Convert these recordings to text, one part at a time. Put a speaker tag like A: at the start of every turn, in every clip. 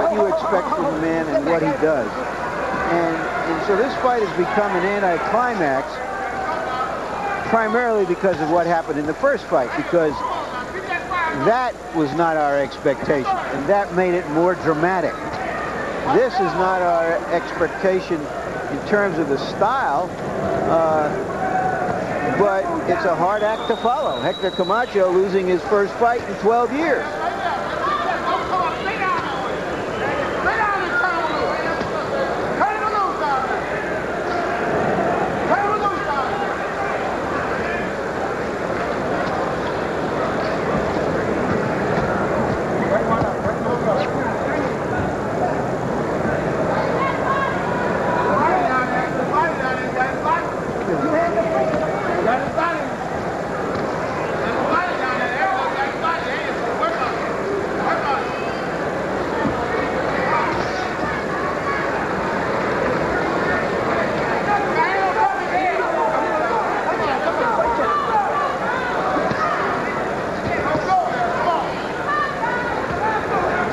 A: what you expect from the man and what he does. And, and so this fight has become an anticlimax primarily because of what happened in the first fight, because that was not our expectation, and that made it more dramatic. This is not our expectation in terms of the style, uh, but it's a hard act to follow. Hector Camacho losing his first fight in 12 years.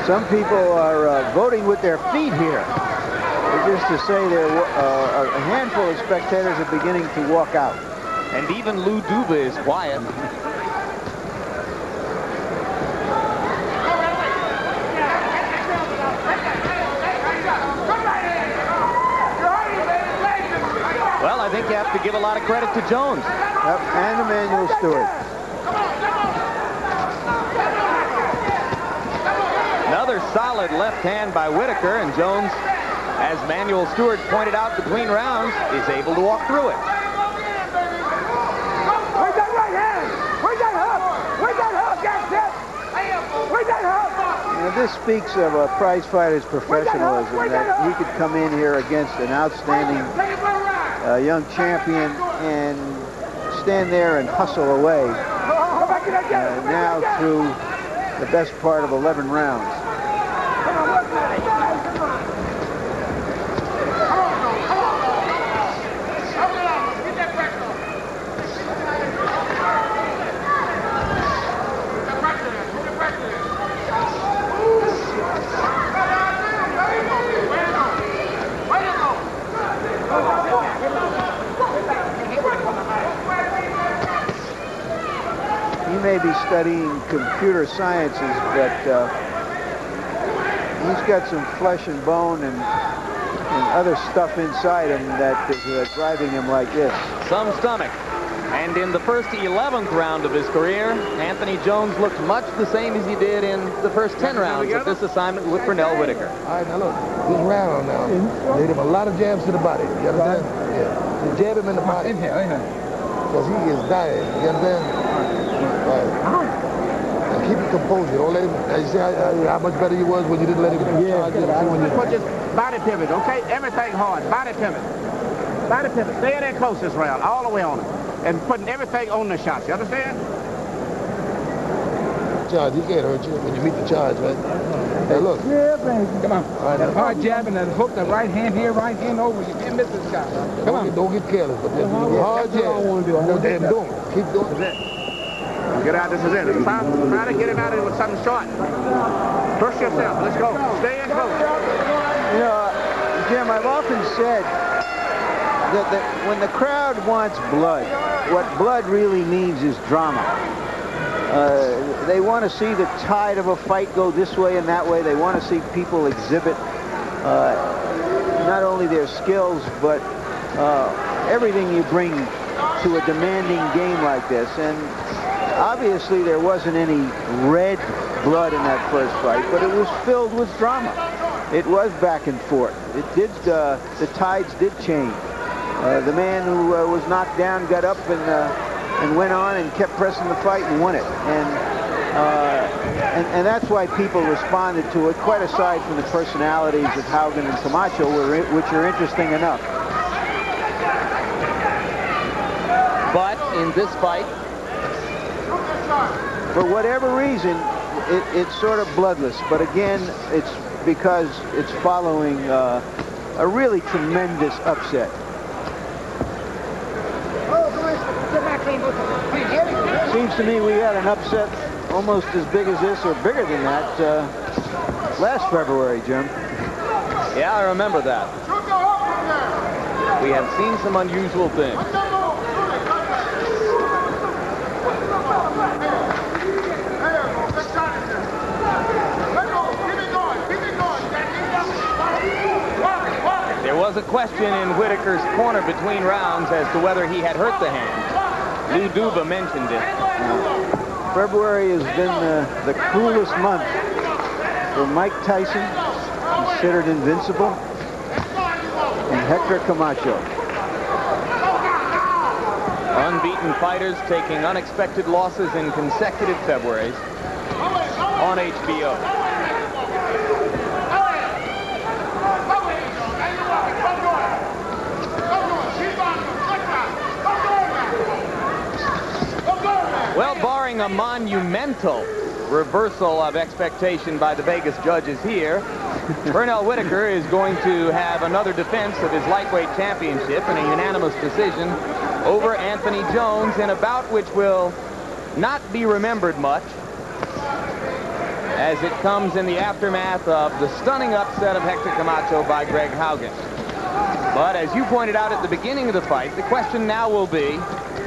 A: Some people are uh, voting with their feet here. Just to say there uh, a handful of spectators are beginning to walk out.
B: And even Lou Duva is quiet. Well, I think you have to give a lot of credit to Jones.
A: Yep, and Emanuel Steward.
B: Another solid left hand by Whitaker, and Jones, as Manuel Steward pointed out between rounds, is able to walk through it.
C: Where's that right hand? Where's that hook? Where's that hook? That's it. Where's that hook?
A: Now, this speaks of a prize fighter's professionalism, that he could come in here against an outstanding uh, young champion and stand there and hustle away uh, now through the best part of 11 rounds. He may be studying computer sciences, but uh, he's got some flesh and bone and, and other stuff inside him that is uh, driving him like this.
B: Some stomach. And in the first 11th round of his career, Anthony Jones looked much the same as he did in the first 10 rounds of this assignment with Pernell Whitaker.
D: All right, now look, this round now, they hit him a lot of jabs to the body. You understand? Yeah. They jab him in the body.
E: Inhale, inhale.
D: Because he is dying. You understand? Right. And keep your composure. Don't let him. As you see how, how much better you was when you didn't let him charge you. When you,
E: Put just body pivot, okay? Everything hard. Body pivot. Body pivot. Stay in there close this round, all the way on it. And putting everything on the shots. You understand?
D: charge, he can't hurt you when you meet the charge, right? Hey, look.
F: Yeah, baby.
E: Come on.
D: All right,
E: that hard jab and that hook, that right hand here, right hand over. You can't miss this shot. Come
D: Don't
E: on.
D: get, don't get careless, but just hard
F: That's what I
D: jab.
F: wanna do. I
D: No
F: wanna
D: damn
F: do
D: doing. Keep doing
E: This is it. Get out. This is it. Try, try to get him out of it with something short. Push yourself. Let's go. Stay in close.
A: You know, Jim, I've often said that, that when the crowd wants blood, what blood really means is drama. Uh, they want to see the tide of a fight go this way and that way. They want to see people exhibit uh, not only their skills, but uh, everything you bring to a demanding game like this. And obviously there wasn't any red blood in that first fight, but it was filled with drama. It was back and forth. It did, uh, the tides did change. Uh, the man who uh, was knocked down got up and, uh, and went on and kept pressing the fight and won it. And, uh, and, and that's why people responded to it, quite aside from the personalities of Haugen and Camacho, which are interesting enough.
B: But in this fight,
A: For whatever reason, it, it's sort of bloodless. But again, it's because it's following uh, a really tremendous upset. Seems to me we had an upset almost as big as this or bigger than that uh, Last February, Jim.
B: Yeah, I remember that. We have seen some unusual things. A question in Whitaker's corner between rounds as to whether he had hurt the hand. Lou Duva mentioned it.
A: February has been uh, the coolest month for Mike Tyson, considered invincible, and Hector Camacho.
B: Unbeaten fighters taking unexpected losses in consecutive Februarys on HBO. Well, barring a monumental reversal of expectation by the Vegas judges here, Pernell Whitaker is going to have another defense of his lightweight championship in a unanimous decision over Anthony Jones in a bout which will not be remembered much as it comes in the aftermath of the stunning upset of Hector Camacho by Greg Haugen. But as you pointed out at the beginning of the fight, the question now will be,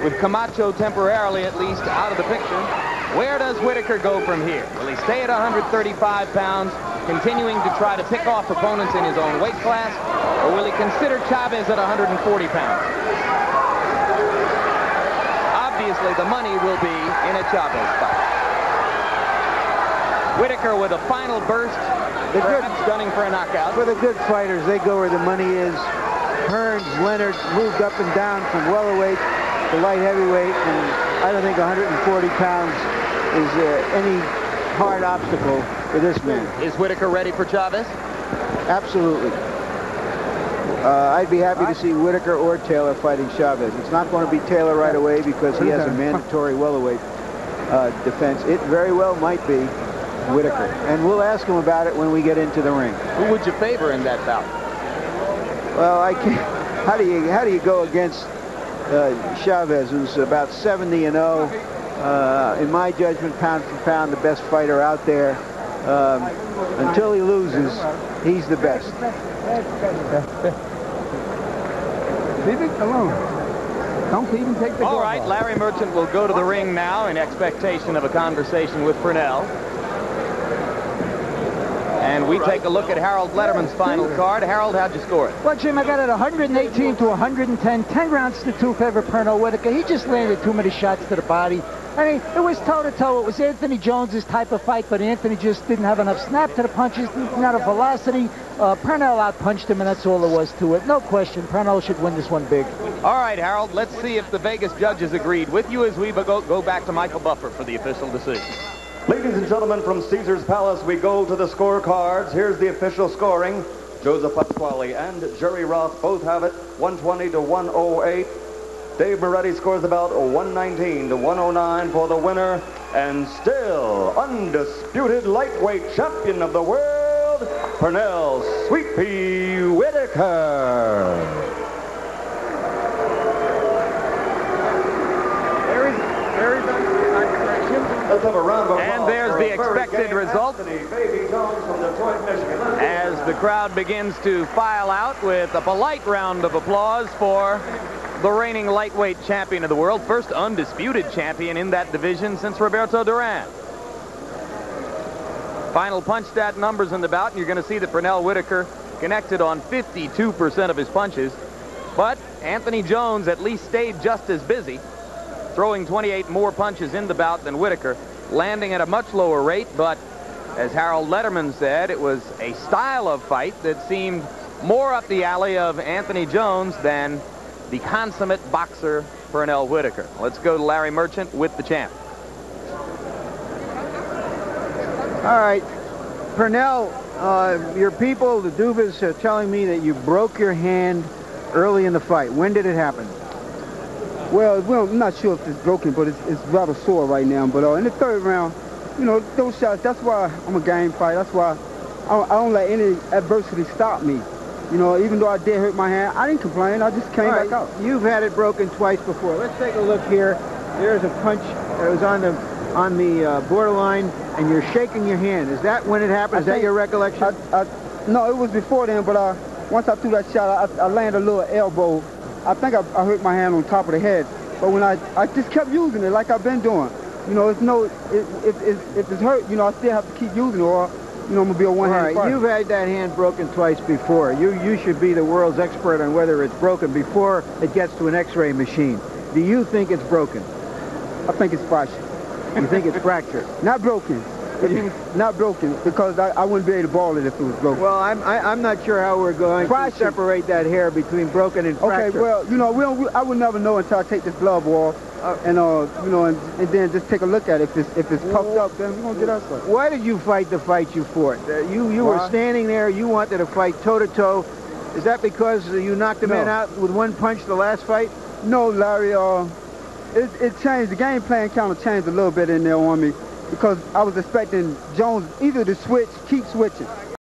B: with Camacho temporarily at least out of the picture, where does Whitaker go from here? Will he stay at 135 pounds, continuing to try to pick off opponents in his own weight class, or will he consider Chavez at 140 pounds? Obviously, the money will be in a Chavez fight. Whitaker with a final burst,
A: The good-
B: gunning for a knockout.
A: For the good fighters, they go where the money is. Hearns, Leonard moved up and down from welterweight to light heavyweight, and I don't think 140 pounds is uh, any hard obstacle for this man.
B: Is Whitaker ready for Chavez?
A: Absolutely. Uh, I'd be happy to see Whitaker or Taylor fighting Chavez. It's not going to be Taylor right away because he has a mandatory welterweight uh, defense. It very well might be Whitaker. And we'll ask him about it when we get into the ring.
B: Who would you favor in that bout?
A: Well, I can't. How do you how do you go against uh, Chavez, who's about 70 and 0? Uh, in my judgment, pound for pound, the best fighter out there. Um, until he loses, he's the best.
C: Leave it alone. Don't even take the
B: All
C: glove
B: right,
C: off.
B: Larry Merchant will go to the ring now in expectation of a conversation with Pernell. And we take a look at Harold Lederman's final card. Harold, how'd you score it?
F: Well, Jim, I got it 118 to 110, 10 rounds to two favor Pernell Whitaker. He just landed too many shots to the body. I mean, it was toe-to-toe. It was Anthony Jones's type of fight, but Anthony just didn't have enough snap to the punches, not enough velocity. Uh, Pernell outpunched him, and that's all there was to it. No question, Pernell should win this one big.
B: All right, Harold, let's see if the Vegas judges agreed with you as we go, go back to Michael Buffer for the official decision.
G: Ladies and gentlemen, from Caesar's Palace, we go to the scorecards. Here's the official scoring. Joseph Pasquale and Jerry Roth both have it 120 to 108. Dave Moretti scores about 119 to 109 for the winner. And still undisputed lightweight champion of the world, Pernell Sweet Pea Whitaker. A round of
B: And there's the expected result.
G: Anthony Baby Jones from Detroit, Michigan.
B: As the crowd begins to file out with a polite round of applause for the reigning lightweight champion of the world, first undisputed champion in that division since Roberto Duran. Final punch stat numbers in the bout, and you're going to see that Pernell Whitaker connected on 52% of his punches. But Anthony Jones at least stayed just as busy, throwing 28 more punches in the bout than Whitaker, landing at a much lower rate, but as Harold Lederman said, it was a style of fight that seemed more up the alley of Anthony Jones than the consummate boxer Pernell Whitaker. Let's go to Larry Merchant with the champ.
A: All right, Pernell, uh, your people, the Duvas, are telling me that you broke your hand early in the fight. When did it happen?
H: Well, well, I'm not sure if it's broken, but it's, it's rather sore right now. But uh, in the third round, you know, those shots, that's why I'm a game fighter. That's why I don't, I don't let any adversity stop me. You know, even though I did hurt my hand, I didn't complain. I just came
A: All
H: back out.
A: You've had it broken twice before. Let's take a look here. There's a punch that was on the on the uh, borderline and you're shaking your hand. Is that when it happened? Is that your recollection?
H: I, I, no, it was before then, but uh, once I threw that shot, I, I landed a little elbow. I think I, I hurt my hand on top of the head. But when I, I just kept using it like I've been doing. You know, it's no, it, if, if, if it's hurt, you know, I still have to keep using it or, you know, I'm going to be a
A: All
H: one-handed
A: right, you've had that hand broken twice before. You you should be the world's expert on whether it's broken before it gets to an X-ray machine. Do you think it's broken?
H: I think it's fractured.
A: You think it's fractured?
H: Not broken. Not broken, because I, I wouldn't be able to ball it if it was broken.
A: Well, I'm I, I'm not sure how we're going to separate that hair between broken and fractured.
H: Okay, well, you know, we don't, we, I would never know until I take this glove off,
A: Uh,
H: and uh, you know, and, and then just take a look at it. If it's if it's puffed up, then we're gonna get us one.
A: Why did you fight the fight you fought? Uh, you you were standing there. You wanted to fight toe to toe. Is that because you knocked the
H: No.
A: man out with one punch the last fight?
H: No, Larry, uh, it, it changed. The game plan kind of changed a little bit in there on me because I was expecting Jones either to switch, keep switching.